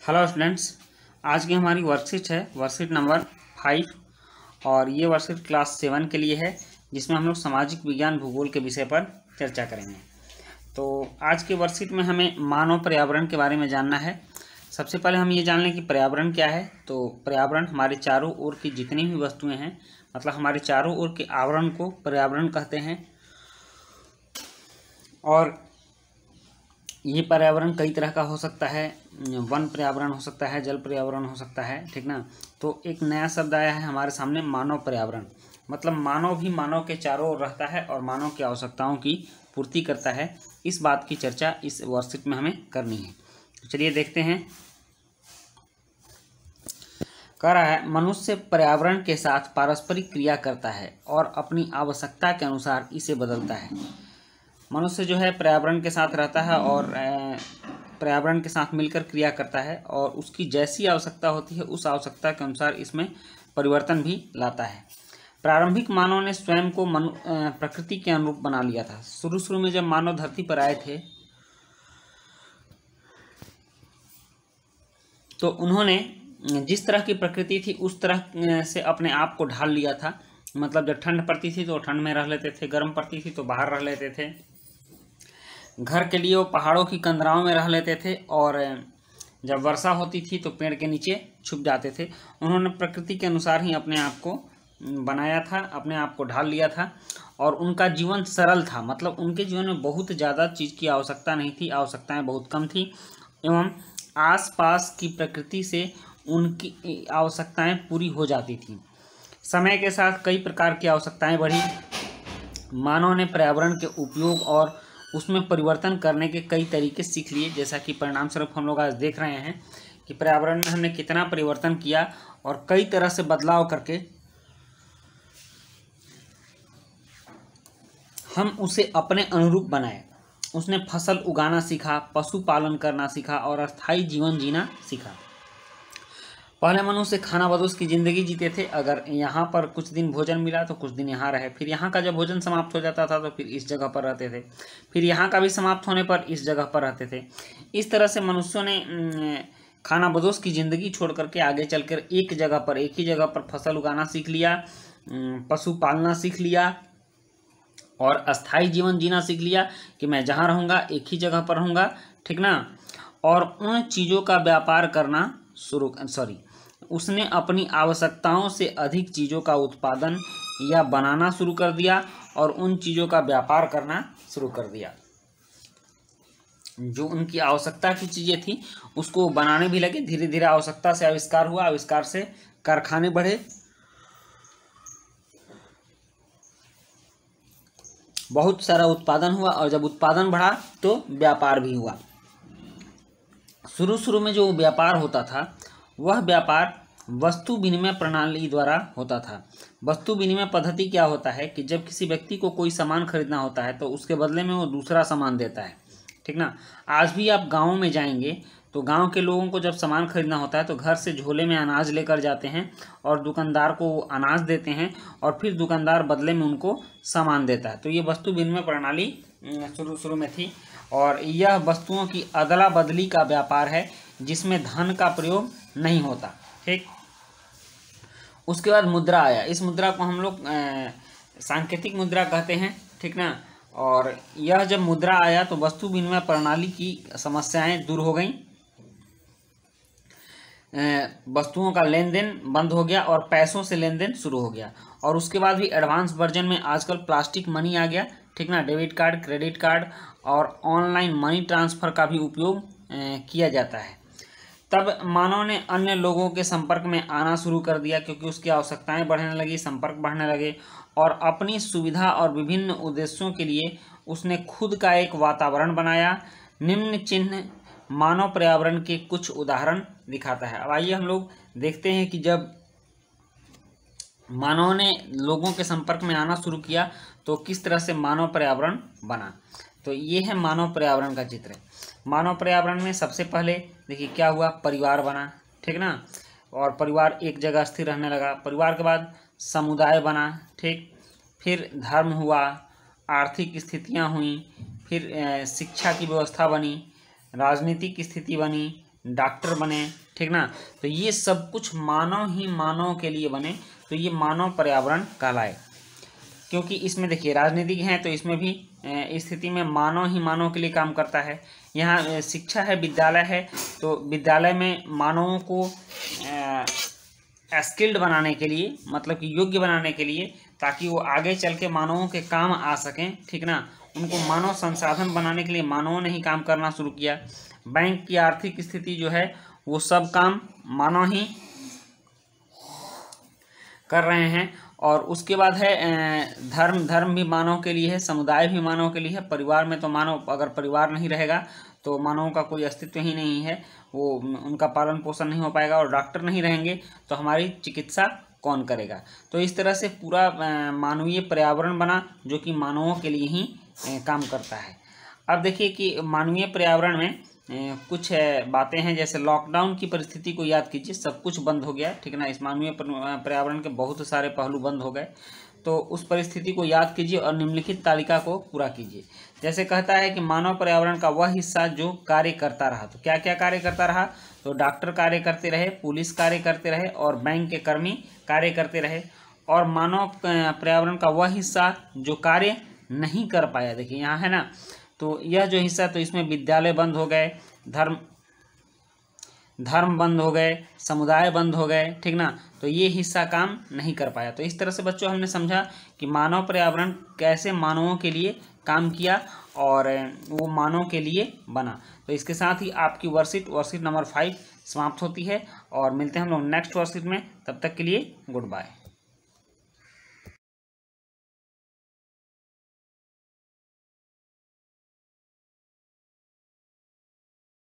Hello students आज की हमारी वर्कशीट है वर्कशीट नंबर फाइव और ये वर्कशीट क्लास सेवन के लिए है, जिसमें हम लोग सामाजिक विज्ञान भूगोल के विषय पर चर्चा करेंगे। तो आज के वर्कशीट में हमें मानव पर्यावरण के बारे में जानना है। सबसे पहले हम ये जान लें कि पर्यावरण क्या है। तो पर्यावरण हमारे चारों ओर की जितनी भी वस्तुएँ हैं मतलब हमारे चारों ओर के आवरण को पर्यावरण कहते हैं। और ये पर्यावरण कई तरह का हो सकता है, वन पर्यावरण हो सकता है, जल पर्यावरण हो सकता है, ठीक ना? तो एक नया शब्द आया है हमारे सामने, मानव पर्यावरण। मतलब मानव भी मानव के चारों ओर रहता है और मानव की आवश्यकताओं की पूर्ति करता है। इस बात की चर्चा इस वर्षित में हमें करनी है। तो चलिए देखते हैं। कह रहा है, मनुष्य पर्यावरण के साथ पारस्परिक क्रिया करता है और अपनी आवश्यकता के अनुसार इसे बदलता है। मनुष्य जो है पर्यावरण के साथ रहता है और पर्यावरण के साथ मिलकर क्रिया करता है और उसकी जैसी आवश्यकता होती है, उस आवश्यकता के अनुसार इसमें परिवर्तन भी लाता है। प्रारंभिक मानव ने स्वयं को मनु प्रकृति के अनुरूप बना लिया था। शुरू शुरू में जब मानव धरती पर आए थे तो उन्होंने जिस तरह की प्रकृति थी, उस तरह से अपने आप को ढाल लिया था। मतलब जब ठंड पड़ती थी तो ठंड में रह लेते थे, गर्म पड़ती थी तो बाहर रह लेते थे। घर के लिए वो पहाड़ों की कंदराओं में रह लेते थे और जब वर्षा होती थी तो पेड़ के नीचे छुप जाते थे। उन्होंने प्रकृति के अनुसार ही अपने आप को बनाया था, अपने आप को ढाल लिया था और उनका जीवन सरल था। मतलब उनके जीवन में बहुत ज़्यादा चीज़ की आवश्यकता नहीं थी, आवश्यकताएँ बहुत कम थी एवं आसपास की प्रकृति से उनकी आवश्यकताएँ पूरी हो जाती थी। समय के साथ कई प्रकार की आवश्यकताएँ बढ़ी। मानव ने पर्यावरण के उपयोग और उसमें परिवर्तन करने के कई तरीके सीख लिए, जैसा कि परिणाम स्वरूप हम लोग आज देख रहे हैं कि पर्यावरण में हमने कितना परिवर्तन किया और कई तरह से बदलाव करके हम उसे अपने अनुरूप बनाए। उसने फ़सल उगाना सीखा, पशुपालन करना सीखा और अस्थायी जीवन जीना सीखा। पहले मनुष्य खाना बदोश की ज़िंदगी जीते थे। अगर यहाँ पर कुछ दिन भोजन मिला तो कुछ दिन यहाँ रहे। फिर यहाँ का जब भोजन समाप्त हो जाता था तो फिर इस जगह पर रहते थे। फिर यहाँ का भी समाप्त होने पर इस जगह पर रहते थे। इस तरह से मनुष्यों ने खाना बदोश की ज़िंदगी छोड़ करके आगे चलकर एक जगह पर, एक ही जगह पर फ़सल उगाना सीख लिया पशु पालना सीख लिया और अस्थाई जीवन जीना सीख लिया कि मैं जहाँ रहूँगा, एक ही जगह पर रहूँगा। ठीक ना? और उन चीज़ों का व्यापार करना शुरू, सॉरी उसने अपनी आवश्यकताओं से अधिक चीज़ों का उत्पादन या बनाना शुरू कर दिया और उन चीज़ों का व्यापार करना शुरू कर दिया। जो उनकी आवश्यकता की चीज़ें थी, उसको बनाने भी लगे। धीरे धीरे आवश्यकता से आविष्कार हुआ, आविष्कार से कारखाने बढ़े। बहुत सारा उत्पादन हुआ और जब उत्पादन बढ़ा तो व्यापार भी हुआ। शुरू शुरू में जो व्यापार होता था, वह व्यापार वस्तु विनिमय प्रणाली द्वारा होता था। वस्तु विनिमय पद्धति क्या होता है कि जब किसी व्यक्ति को कोई सामान खरीदना होता है तो उसके बदले में वो दूसरा सामान देता है। ठीक ना? आज भी आप गाँव में जाएँगे तो गाँव के लोगों को जब सामान खरीदना होता है तो घर से झोले में अनाज लेकर जाते हैं और दुकानदार को अनाज देते हैं और फिर दुकानदार बदले में उनको सामान देता है। तो ये वस्तु विनिमय प्रणाली शुरू शुरू में थी और यह वस्तुओं की अदला बदली का व्यापार है, जिसमें धन का प्रयोग नहीं होता। ठीक? उसके बाद मुद्रा आया। इस मुद्रा को हम लोग सांकेतिक मुद्रा कहते हैं, ठीक ना? और यह जब मुद्रा आया तो वस्तु विनिमय प्रणाली की समस्याएँ दूर हो गई। वस्तुओं का लेन देन बंद हो गया और पैसों से लेन देन शुरू हो गया। और उसके बाद भी एडवांस वर्जन में आजकल प्लास्टिक मनी आ गया, ठीक ना? डेबिट कार्ड, क्रेडिट कार्ड और ऑनलाइन मनी ट्रांसफ़र का भी उपयोग किया जाता है। तब मानव ने अन्य लोगों के संपर्क में आना शुरू कर दिया क्योंकि उसकी आवश्यकताएँ बढ़ने लगी, संपर्क बढ़ने लगे और अपनी सुविधा और विभिन्न उद्देश्यों के लिए उसने खुद का एक वातावरण बनाया। निम्न चिन्ह मानव पर्यावरण के कुछ उदाहरण दिखाता है। अब आइए हम लोग देखते हैं कि जब मानव ने लोगों के संपर्क में आना शुरू किया तो किस तरह से मानव पर्यावरण बना। तो ये है मानव पर्यावरण का चित्र। मानव पर्यावरण में सबसे पहले देखिए क्या हुआ? परिवार बना, ठीक ना? और परिवार एक जगह स्थिर रहने लगा। परिवार के बाद समुदाय बना, ठीक? फिर धर्म हुआ, आर्थिक स्थितियाँ हुई, फिर शिक्षा की व्यवस्था बनी, राजनीतिक स्थिति बनी, डॉक्टर बने, ठीक ना? तो ये सब कुछ मानव ही मानव के लिए बने तो ये मानव पर्यावरण कहलाए। क्योंकि इसमें देखिए, राजनीतिक हैं तो इसमें भी स्थिति में मानव ही मानव के लिए काम करता है। यहाँ शिक्षा है, विद्यालय है तो विद्यालय में मानवों को स्किल्ड बनाने के लिए मतलब कि योग्य बनाने के लिए, ताकि वो आगे चल के मानवों के काम आ सकें, ठीक ना? उनको मानव संसाधन बनाने के लिए मानवों ने ही काम करना शुरू किया। बैंक की आर्थिक स्थिति जो है, वो सब काम मानव ही कर रहे हैं। और उसके बाद है धर्म धर्म भी मानव के लिए है, समुदाय भी मानव के लिए है। परिवार में तो मानव, अगर परिवार नहीं रहेगा तो मानवों का कोई अस्तित्व ही नहीं है। वो, उनका पालन पोषण नहीं हो पाएगा और डॉक्टर नहीं रहेंगे तो हमारी चिकित्सा कौन करेगा? तो इस तरह से पूरा मानवीय पर्यावरण बना, जो कि मानवों के लिए ही काम करता है। अब देखिए कि मानवीय पर्यावरण में कुछ बातें हैं, जैसे लॉकडाउन की परिस्थिति को याद कीजिए, सब कुछ बंद हो गया, ठीक है ना? इस मानवीय पर्यावरण के बहुत सारे पहलू बंद हो गए। तो उस परिस्थिति को याद कीजिए और निम्नलिखित तालिका को पूरा कीजिए। जैसे कहता है कि मानव पर्यावरण का वह हिस्सा जो कार्य करता रहा। तो क्या क्या कार्य करता रहा? तो डॉक्टर कार्य करते रहे, पुलिस कार्य करते रहे और बैंक के कर्मी कार्य करते रहे। और मानव पर्यावरण का वह हिस्सा जो कार्य नहीं कर पाया, देखिए यहाँ है ना तो यह जो हिस्सा तो इसमें विद्यालय बंद हो गए, धर्म धर्म बंद हो गए, समुदाय बंद हो गए, ठीक ना? तो ये हिस्सा काम नहीं कर पाया। तो इस तरह से बच्चों, हमने समझा कि मानव पर्यावरण कैसे मानवों के लिए काम किया और वो मानव के लिए बना। तो इसके साथ ही आपकी वर्कशीट वर्कशीट नंबर फाइव समाप्त होती है और मिलते हैं हम लोग नेक्स्ट वर्कशीट में। तब तक के लिए गुड बाय।